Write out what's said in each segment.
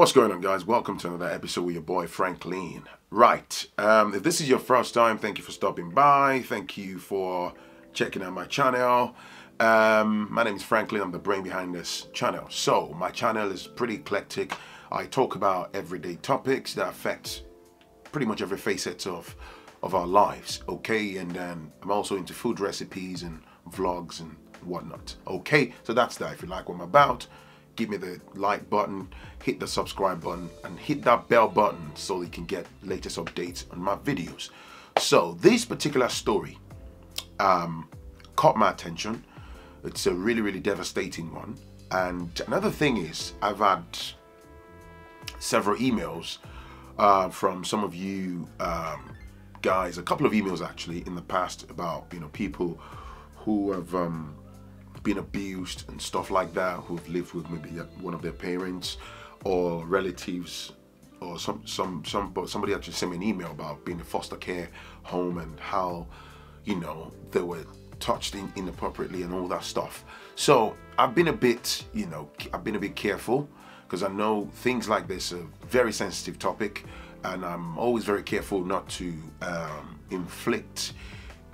What's going on, guys? Welcome to another episode with your boy Franklin. Right, um, if this is your first time, thank you for stopping by. Thank you for checking out my channel. Um, my name is Franklin. I'm the brain behind this channel. So, my channel is pretty eclectic. I talk about everyday topics that affect pretty much every facet of of our lives. Okay, and then I'm also into food recipes and vlogs and whatnot. Okay, so that's that. If you like what I'm about give me the like button, hit the subscribe button, and hit that bell button so you can get latest updates on my videos. So this particular story um, caught my attention. It's a really, really devastating one. And another thing is, I've had several emails uh, from some of you um, guys, a couple of emails actually in the past about you know people who have um, been abused and stuff like that, who've lived with maybe one of their parents or relatives or some some some but somebody actually sent me an email about being in foster care home and how you know they were touched in, inappropriately and all that stuff. So i've been a bit you know i've been a bit careful because i know things like this are very sensitive topic and i'm always very careful not to um, inflict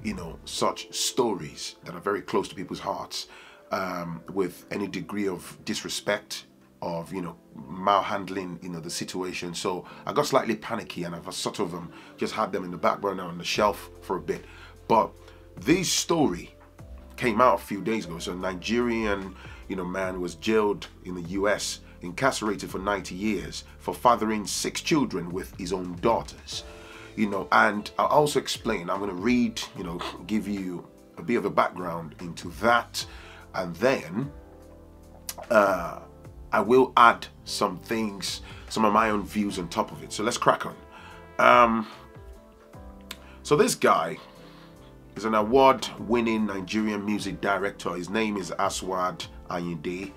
you know, such stories that are very close to people's hearts um, with any degree of disrespect of you know malhandling you know the situation. So i got slightly panicky and i've sort of um, just had them in the back burner on the shelf for a bit. But this story came out a few days ago. So a nigerian you know man was jailed in the us incarcerated for 90 years for fathering six children with his own daughters you know, and I'll also explain, I'm going to read, you know, give you a bit of a background into that, and then uh, I will add some things, some of my own views on top of it. So let's crack on. Um, so this guy is an award-winning Nigerian music director. His name is Aswad Ayinde.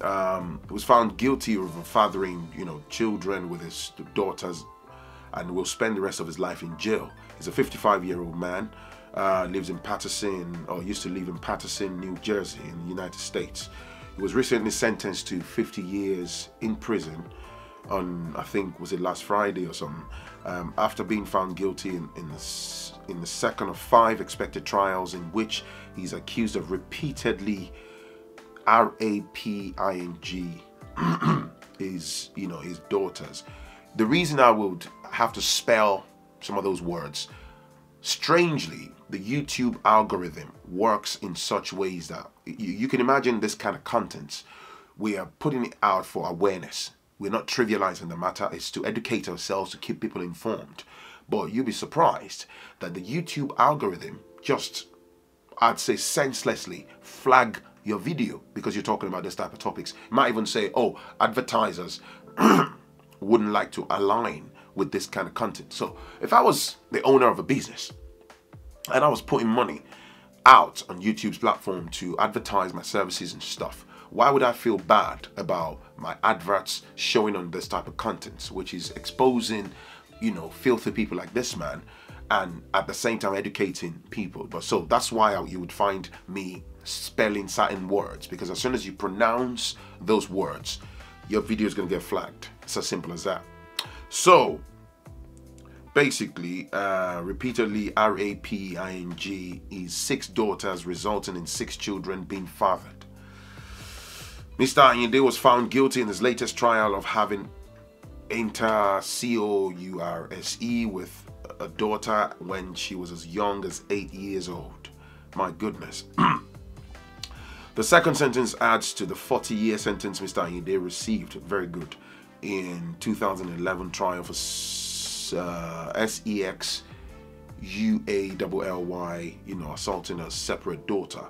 Um, was found guilty of fathering, you know, children with his daughters and will spend the rest of his life in jail. He's a 55 year old man, uh, lives in Paterson, or used to live in Paterson, New Jersey, in the United States. He was recently sentenced to 50 years in prison on, I think, was it last Friday or something, um, after being found guilty in, in, the, in the second of five expected trials in which he's accused of repeatedly R-A-P-I-N-G his, you know, his daughters. The reason I would have to spell some of those words, strangely, the YouTube algorithm works in such ways that you, you, can imagine this kind of content. We are putting it out for awareness. We're not trivializing the matter. It's to educate ourselves, to keep people informed. But you'll be surprised that the YouTube algorithm just, I'd say senselessly, flag your video because you're talking about this type of topics. Might even say, oh, advertisers wouldn't like to align with this kind of content. So if I was the owner of a business and I was putting money out on YouTube's platform to advertise my services and stuff, why would I feel bad about my adverts showing on this type of content, which is exposing, you know, filthy people like this man and at the same time educating people. But so that's why you would find me spelling certain words because as soon as you pronounce those words, your video is going to get flagged. It's as simple as that. So, basically, uh, repeatedly R-A-P-I-N-G is six daughters resulting in six children being fathered. Mr. Ayinde was found guilty in his latest trial of having enter C-O-U-R-S-E with a daughter when she was as young as eight years old. My goodness. the second sentence adds to the 40-year sentence Mr. Ayinde received. Very good in 2011 trial for uh, SEX UALLY, you know, assaulting a separate daughter.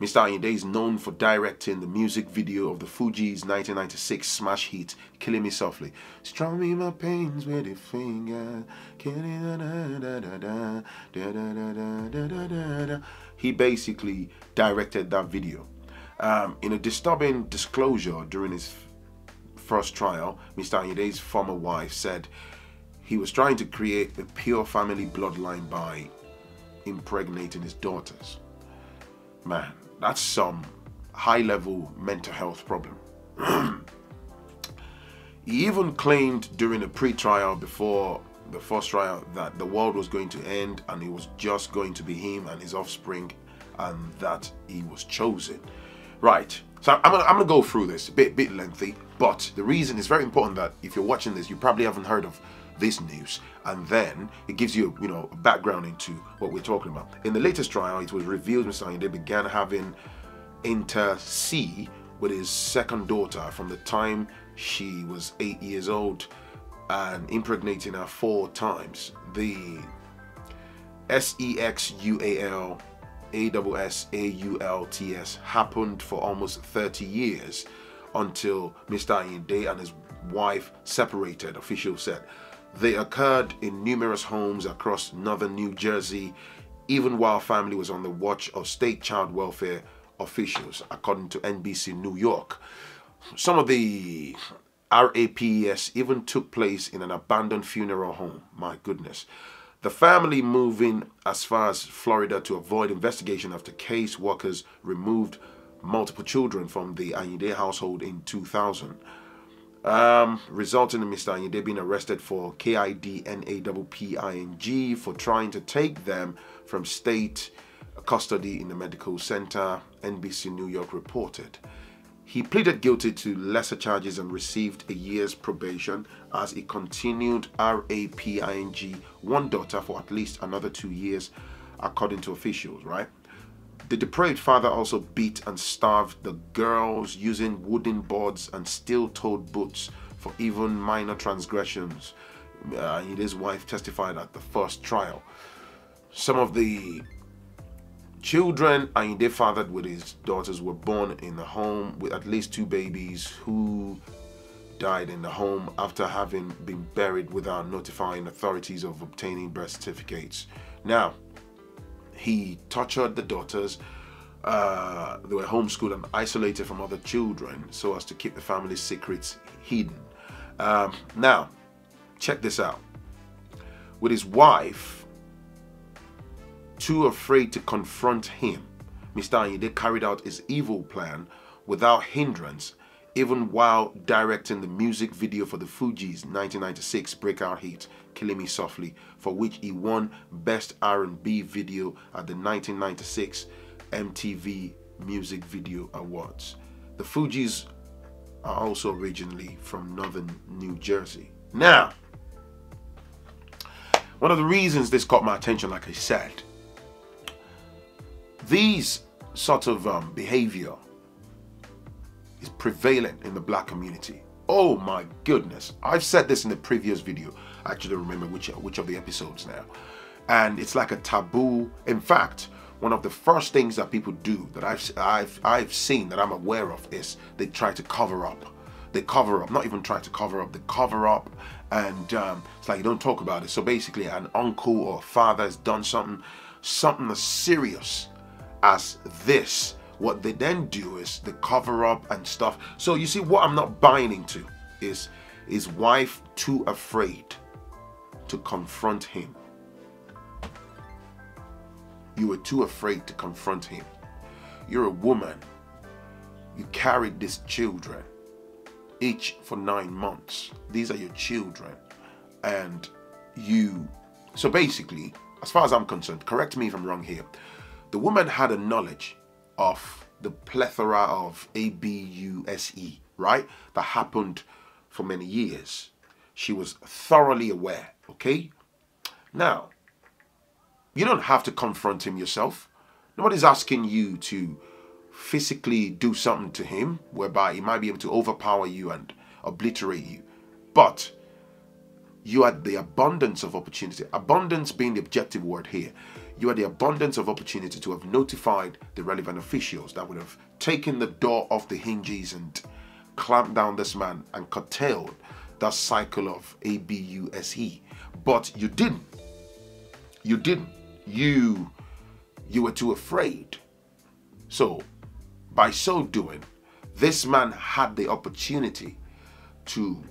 Mr. Ayinde is known for directing the music video of the Fugees' 1996 smash hit Killing Me Softly. Strum me my pains with your finger. He basically directed that video. Um, in a disturbing disclosure during his first trial, Mr. Ayinde's former wife said he was trying to create a pure family bloodline by impregnating his daughters. Man, that's some high level mental health problem. He even claimed during a pre-trial before the first trial that the world was going to end and it was just going to be him and his offspring and that he was chosen. Right. So I'm gonna, I'm gonna go through this a bit bit lengthy, but the reason is very important that if you're watching this, you probably haven't heard of this news, and then it gives you you know a background into what we're talking about. In the latest trial, it was revealed Mr. Ayinde began having inter C with his second daughter from the time she was eight years old and impregnating her four times. The S X U A L a-W-S-A-U-L-T-S happened for almost 30 years until Mr. Ayinde and his wife separated, officials said. They occurred in numerous homes across northern New Jersey, even while family was on the watch of state child welfare officials, according to NBC New York. Some of the RAPS even took place in an abandoned funeral home. My goodness. The family moving as far as Florida to avoid investigation after case workers removed multiple children from the Ayinde household in 2000, um, resulting in Mr. Ayinde being arrested for KIDNAPPING for trying to take them from state custody in the medical center, NBC New York reported. He pleaded guilty to lesser charges and received a year's probation as he continued RAPING one daughter for at least another two years, according to officials, right? The depraved father also beat and starved the girls using wooden boards and steel-toed boots for even minor transgressions. Uh, his wife testified at the first trial. Some of the Children Ayinde fathered with his daughters were born in the home with at least two babies who died in the home after having been buried without notifying authorities of obtaining birth certificates. Now, he tortured the daughters. Uh, they were homeschooled and isolated from other children so as to keep the family's secrets hidden. Um, now, check this out. With his wife, too afraid to confront him, Mr. Ayinde carried out his evil plan without hindrance, even while directing the music video for the Fugees' 1996 breakout hit, Killing Me Softly, for which he won Best R&B Video at the 1996 MTV Music Video Awards. The Fugees are also originally from northern New Jersey. Now, one of the reasons this caught my attention, like I said, these sort of um, behavior is prevalent in the black community. Oh my goodness. I've said this in the previous video. I actually don't remember which, which of the episodes now. And it's like a taboo. In fact, one of the first things that people do that I've, I've, I've seen that I'm aware of is they try to cover up. They cover up, not even try to cover up, they cover up and um, it's like you don't talk about it. So basically an uncle or father has done something, something serious as this. What they then do is they cover up and stuff. So you see, what I'm not buying into is his wife too afraid to confront him. You were too afraid to confront him. You're a woman. You carried these children, each for nine months. These are your children. And you, so basically, as far as I'm concerned, correct me if I'm wrong here, the woman had a knowledge of the plethora of ABUSE, right? That happened for many years. She was thoroughly aware, okay? Now, you don't have to confront him yourself. Nobody's asking you to physically do something to him whereby he might be able to overpower you and obliterate you. But you had the abundance of opportunity. Abundance being the objective word here you had the abundance of opportunity to have notified the relevant officials that would have taken the door off the hinges and clamped down this man and curtailed that cycle of ABUSE. But you didn't. You didn't. You you were too afraid. So by so doing, this man had the opportunity to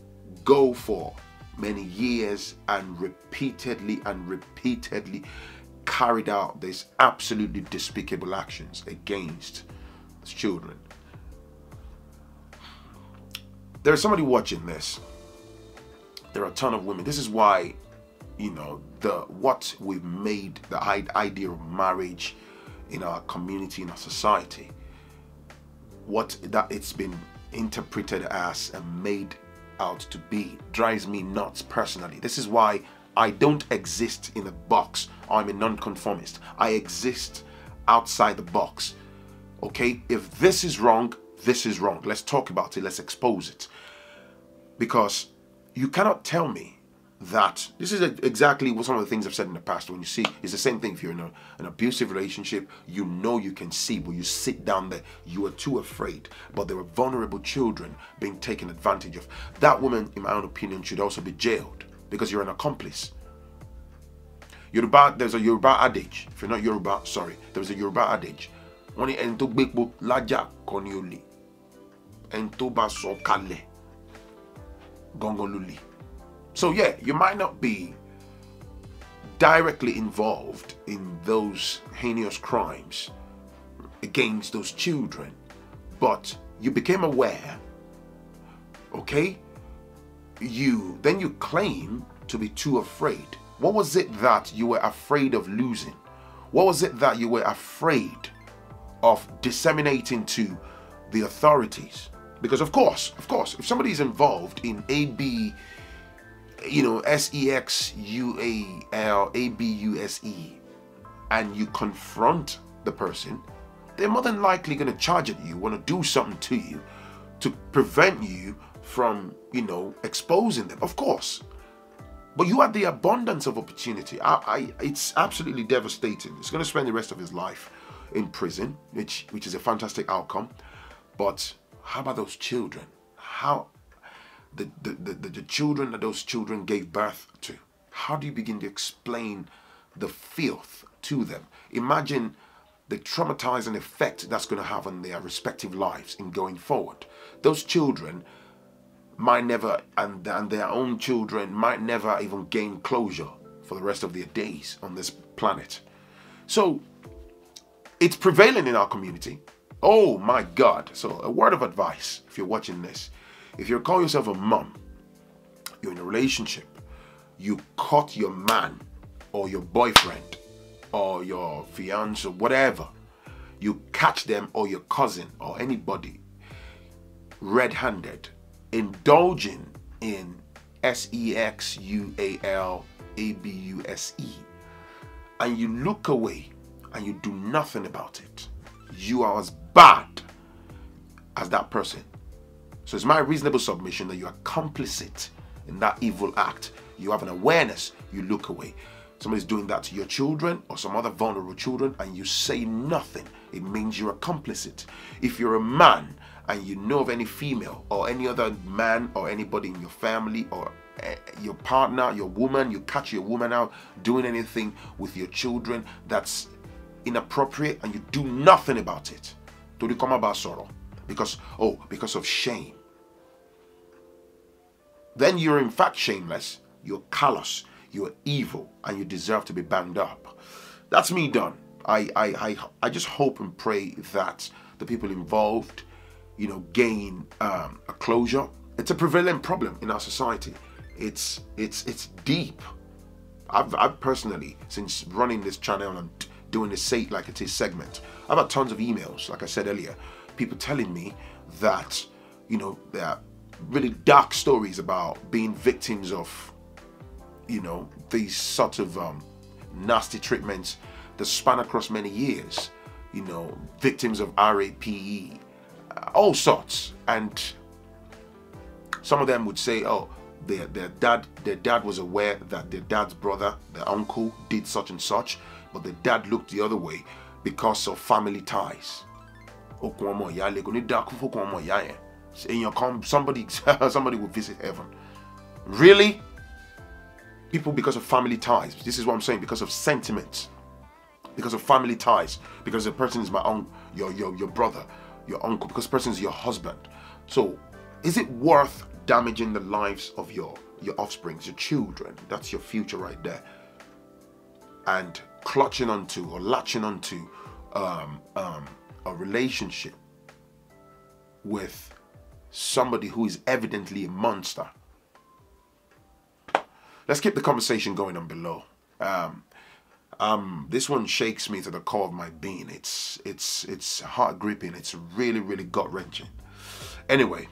go for many years and repeatedly and repeatedly carried out these absolutely despicable actions against children. There's somebody watching this there are a ton of women. This is why, you know, the what we've made the idea of marriage in our community, in our society, what that it's been interpreted as and made out to be drives me nuts personally. This is why I don't exist in a box. I'm a nonconformist. I exist outside the box. Okay? If this is wrong, this is wrong. Let's talk about it. Let's expose it. Because you cannot tell me that this is exactly what some of the things I've said in the past. When you see, it's the same thing. If you're in a, an abusive relationship, you know you can see, but you sit down there, you are too afraid. But there are vulnerable children being taken advantage of. That woman, in my own opinion, should also be jailed because you're an accomplice. Yoruba, there's a Yoruba adage. If you're not Yoruba, sorry, there's a Yoruba adage. Wọ́n ní ẹni lájà kọ́ ni olè. Kalẹ̀ So yeah, you might not be directly involved in those heinous crimes against those children, but you became aware, okay? You then you claim to be too afraid. What was it that you were afraid of losing? What was it that you were afraid of disseminating to the authorities? Because of course, of course, if somebody is involved in AB you know, S E X U A L A B U S E, and you confront the person, they're more than likely going to charge at you, want to do something to you to prevent you from, you know, exposing them. Of course. But you had the abundance of opportunity. I, I, it's absolutely devastating. He's going to spend the rest of his life in prison, which, which is a fantastic outcome. But how about those children? How the, the, the, the children that those children gave birth to. How do you begin to explain the filth to them? Imagine the traumatizing effect that's going to have on their respective lives in going forward. Those children might never, and, and their own children might never even gain closure for the rest of their days on this planet. So it's prevailing in our community. Oh my God. So, a word of advice if you're watching this if you call yourself a mom, you're in a relationship, you caught your man or your boyfriend or your fiance or whatever, you catch them or your cousin or anybody red handed indulging in S E X U A L A B U S E, and you look away and you do nothing about it, you are as bad as that person so it's my reasonable submission that you are complicit in that evil act. You have an awareness, you look away. Somebody's doing that to your children or some other vulnerable children and you say nothing. It means you're a complicit. If you're a man and you know of any female or any other man or anybody in your family or uh, your partner, your woman, you catch your woman out doing anything with your children that's inappropriate and you do nothing about it. To come about sorrow because oh because of shame then you're in fact shameless, you're callous, you're evil, and you deserve to be banged up. That's me done. I, I, I, I just hope and pray that the people involved, you know, gain um, a closure. It's a prevalent problem in our society. It's it's it's deep. I've, I've personally, since running this channel and doing this Say Like It Is segment, I've had tons of emails, like I said earlier, people telling me that, you know, that really dark stories about being victims of, you know, these sort of um, nasty treatments that span across many years. You know, victims of RAPE, all sorts. And some of them would say, oh, their, their dad their dad was aware that their dad's brother, their uncle, did such and such, but the dad looked the other way because of family ties. Somebody somebody will visit heaven. Really? People because of family ties. This is what i'm saying because of sentiments. Because of family ties. Because the person is my own your your your brother your uncle because the person is your husband so is it worth damaging the lives of your your offsprings your children that's your future right there and clutching onto or latching onto um, um, a relationship with somebody who is evidently a monster. let's keep the conversation going on below. Um, um, this one shakes me to the core of my being. It's it's it's heart gripping. It's really really gut wrenching. Anyway,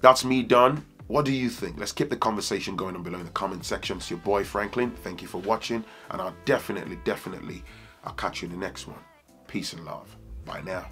that's me done. What do you think? Let's keep the conversation going on below in the comment section. It's your boy Franklin. Thank you for watching, and I'll definitely definitely I'll catch you in the next one. Peace and love. Bye now.